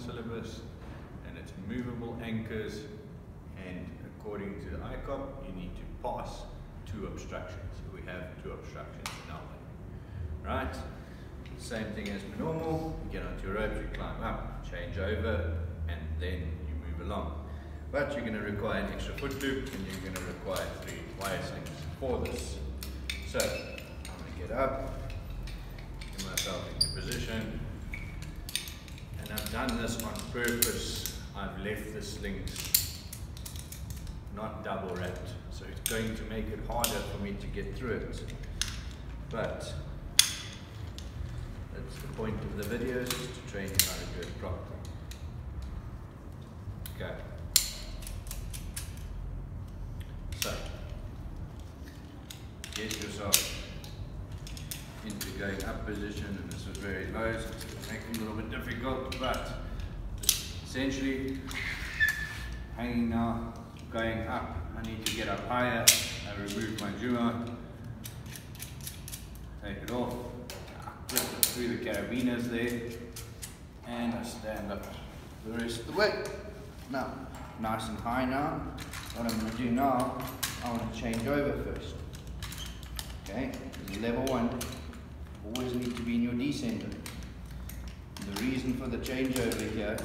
syllabus, and it's movable anchors, and according to the ICOP, you need to pass two obstructions. So we have two obstructions in our way. Right? Same thing as normal, you get onto your ropes, you climb up, change over, and then you move along. But you're going to require an extra foot loop, and you're going to require three wire slings for this. So, I'm going to get up, get myself into position, I've done this on purpose. I've left the slings not double wrapped, so it's going to make it harder for me to get through it. But that's the point of the videos, is to train you how to do it properly. Okay. So, get yourself going up position, and this is very low, so it's make it a little bit difficult, but essentially, hanging now, going up, I need to get up higher, I remove my Jumar, take it off, flip it through the carabiners there, and I stand up the rest of the way. Now, nice and high now. What I'm going to do now, I want to change over first. Okay, level one, always need to be in your descender. The reason for the changeover here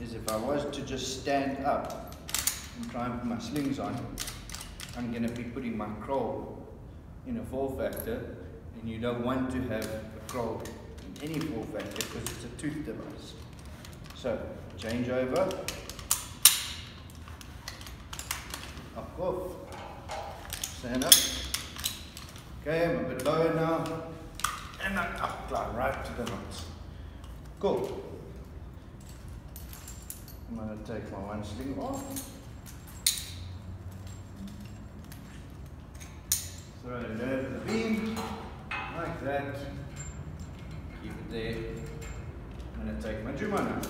is if I was to just stand up and try and put my slings on, I'm going to be putting my Croll in a fall factor, and you don't want to have a Croll in any fall factor because it's a tooth device. So, change over, up off, stand up. Okay, I'm a bit lower now, and I up, climb right to the knots. Cool. I'm going to take my one sling off. Throw it over the beam, like that. Keep it there. I'm going to take my Jumar now.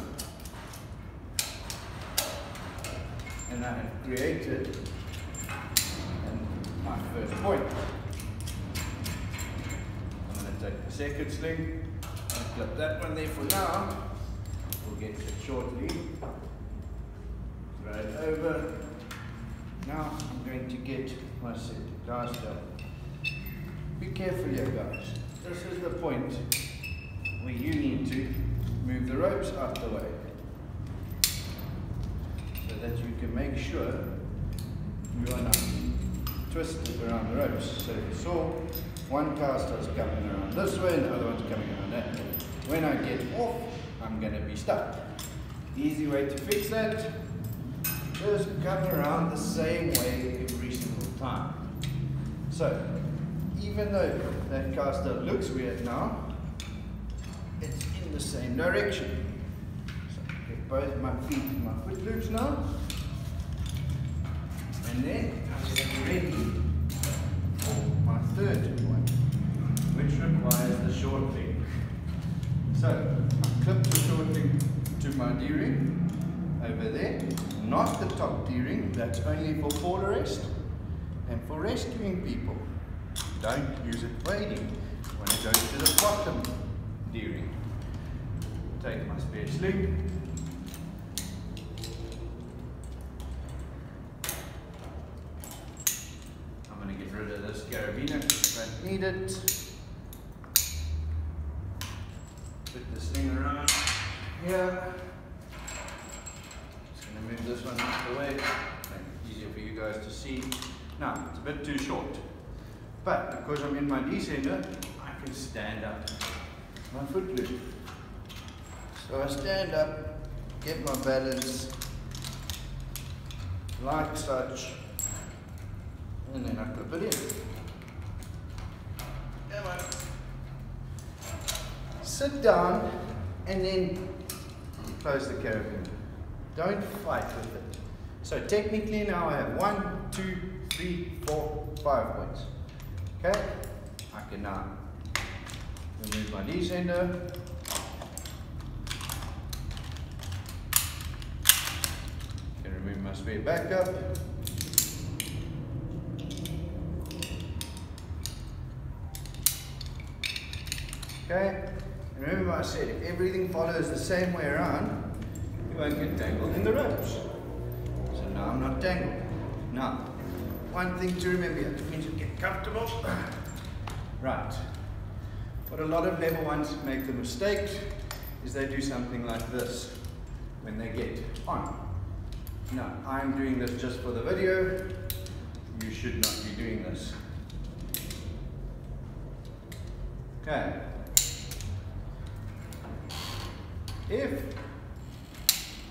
And I have created um, my first point. Take the second sling, I'll clip that one there for now. We'll get to it shortly. Throw it over. Now I'm going to get my second cowstail. Be careful here guys. This is the point where you need to move the ropes out the way so that you can make sure you are not twisted around the ropes. So you saw one cowstail is coming around this way and the other one's coming around that way. When I get off, I'm going to be stuck. Easy way to fix that, just come around the same way every single time. So, even though that cowstail looks weird now, it's in the same direction. So, get both my feet and my foot loops now. And then I'm ready for my third one, which requires the short leg. So, I clip the short leg to my D-ring over there, not the top D-ring, that's only for fall arrest and for rescuing people. Don't use it for aiding. When it goes to the bottom D-ring. Take my spare sling, I'm going to get rid of this carabiner because I don't need it. Put this thing around here. Just going to move this one out of the way. Make it easier for you guys to see. Now, it's a bit too short. But because I'm in my descender, I can stand up my foot loop. So I stand up, get my balance, like such, and then I clip it in. Come on. Sit down and then close the carabiner. Don't fight with it. So technically now I have one, two, three, four, five points. Okay? I can now remove my descender. Uh, can remove my spare backup. Okay? Remember I said, if everything follows the same way around, you won't get tangled in the ropes. So now I'm not tangled. Now, one thing to remember, you have to get comfortable. Right. What a lot of level ones make the mistake is they do something like this when they get on. Now, I'm doing this just for the video. You should not be doing this. Okay. If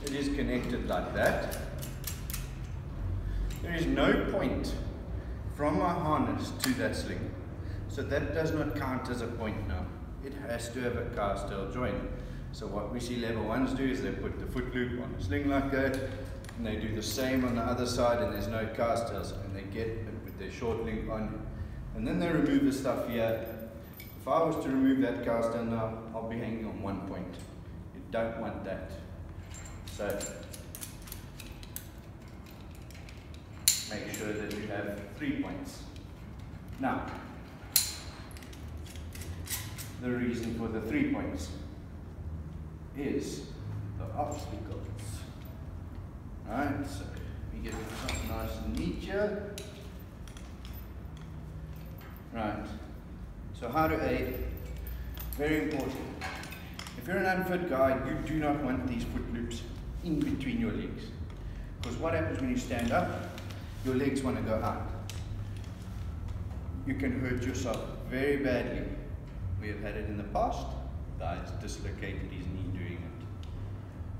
it is connected like that, there is no point from my harness to that sling. So that does not count as a point now. It has to have a cowstail joint. So what we see level ones do is they put the foot loop on a sling like that, and they do the same on the other side and there's no cowstails, and they get it with their short link on, and then they remove the stuff here. If I was to remove that cowstail now, I'll be hanging on one point don't want that. So make sure that you have three points. Now, the reason for the three points is the obstacles. Alright, so we get something nice and neat here. Right, so how to aid? Very important. If you're an unfit guy, you do not want these foot loops in between your legs. Because what happens when you stand up? Your legs want to go out. You can hurt yourself very badly. We have had it in the past. Guys dislocated his knee doing it.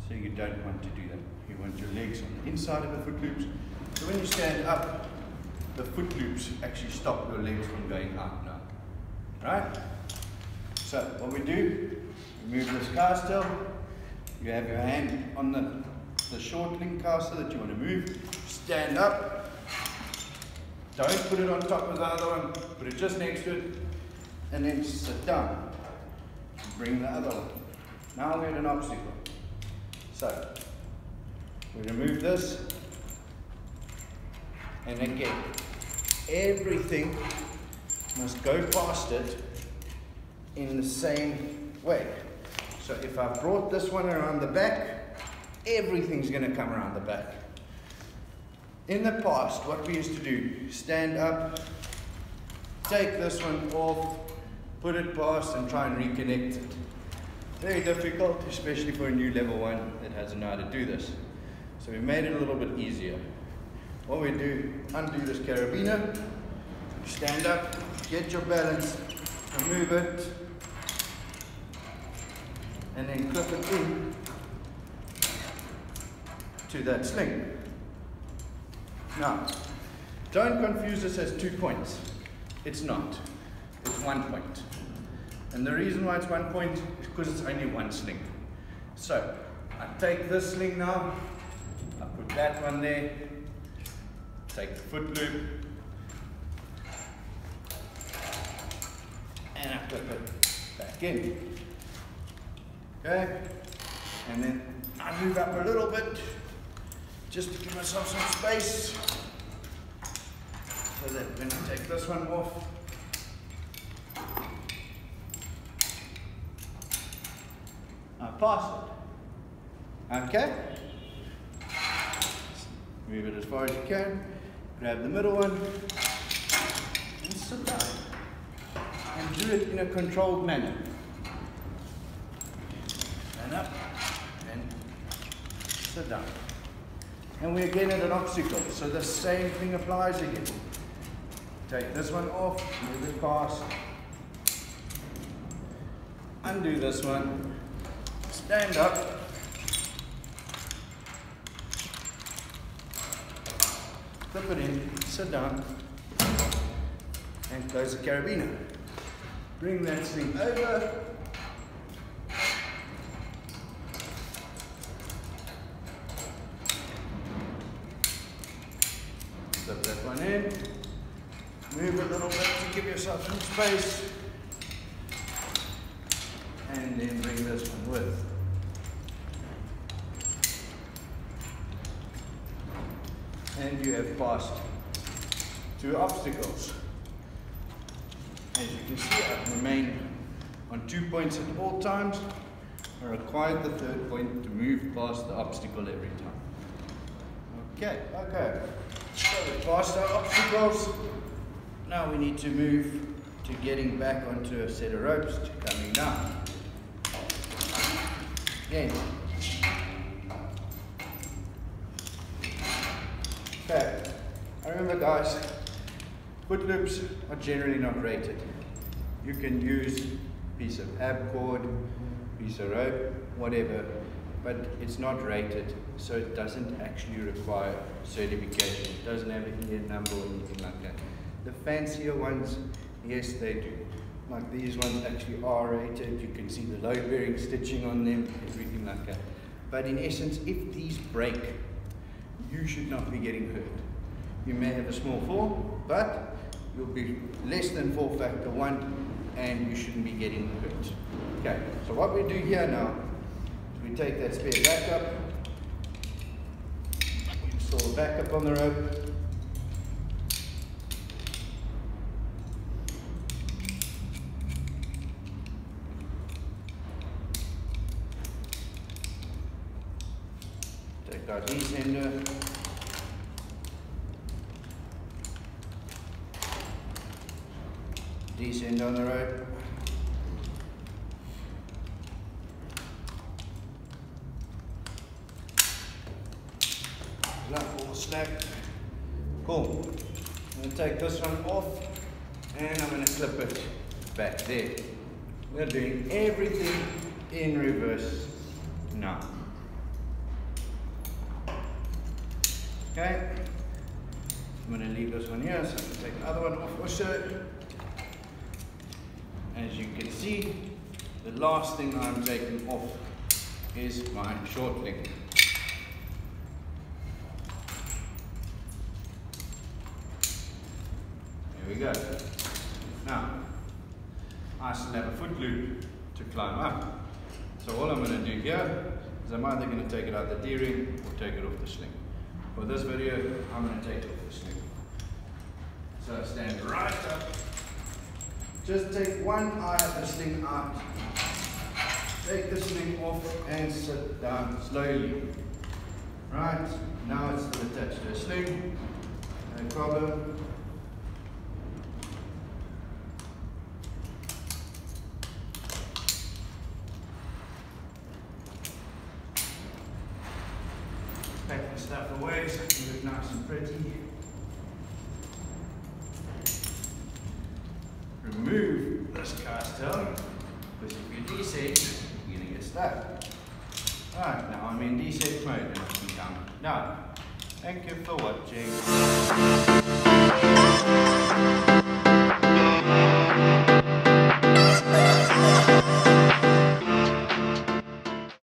So you don't want to do that. You want your legs on the inside of the foot loops. So when you stand up, the foot loops actually stop your legs from going out now. Right? So what we do, Remove this cowstail. You have your hand on the, the short link cowstail that you want to move. Stand up. Don't put it on top of the other one. Put it just next to it. And then sit down. Bring the other one. Now we're at an obstacle. So, we remove this. And again, everything must go past it in the same way. So if I brought this one around the back, everything's going to come around the back. In the past, what we used to do, stand up, take this one off, put it past and try and reconnect it. Very difficult, especially for a new level one that hasn't know how to do this. So we made it a little bit easier. What we do, undo this carabiner, stand up, get your balance, remove it, and then clip it in to that sling. Now, don't confuse this as two points. It's not. It's one point. And the reason why it's one point is because it's only one sling. So, I take this sling now, I put that one there, take the foot loop, and I clip it back in. Okay? And then I move up a little bit just to give myself some space so that when I take this one off, I pass it. Okay? Move it as far as you can. Grab the middle one and sit down. And do it in a controlled manner and up. And sit down. And we're again at an obstacle, so the same thing applies again. Take this one off, move it past, undo this one, stand up, flip it in, sit down, and close the carabiner. Bring that thing over, some space. And then bring this one with. And you have passed two obstacles. As you can see, I've remained on two points at all times. I required the third point to move past the obstacle every time. Okay, okay. So we passed our obstacles. Now we need to move to getting back onto a set of ropes to coming down. Again. Okay. I remember guys, foot loops are generally not rated. You can use piece of ab cord, piece of rope, whatever, but it's not rated, so it doesn't actually require certification. It doesn't have a number or anything like that. The fancier ones, yes they do. Like these ones actually are rated, you can see the load bearing stitching on them, everything like that. But in essence, if these break, you should not be getting hurt. You may have a small fall, but you'll be less than fall factor one and you shouldn't be getting hurt. Okay, so what we do here now is we take that spare backup, we install a backup on the rope, take our descender, descend on the rope. That all slack. Cool. I'm going to take this one off and I'm going to clip it back there. We're doing everything in reverse now. Okay. I'm going to leave this one here, so I'm to take one off also. As you can see, the last thing I'm taking off is my short link. There we go. Now, I still have a foot loop to climb up. So all I'm going to do here is I'm either going to take it out the D-ring or take it off the sling. For this video, I'm going to take it off the sling. So stand right up. Just take one eye of the sling out. Take the sling off and sit down slowly. Right, now it's still attached to the sling. No problem. Pack the stuff away so it can look nice and pretty. move this cowstail because if you D6, you're going to get stuck. Alright, now I'm in D6 mode and I can come. Thank you for watching.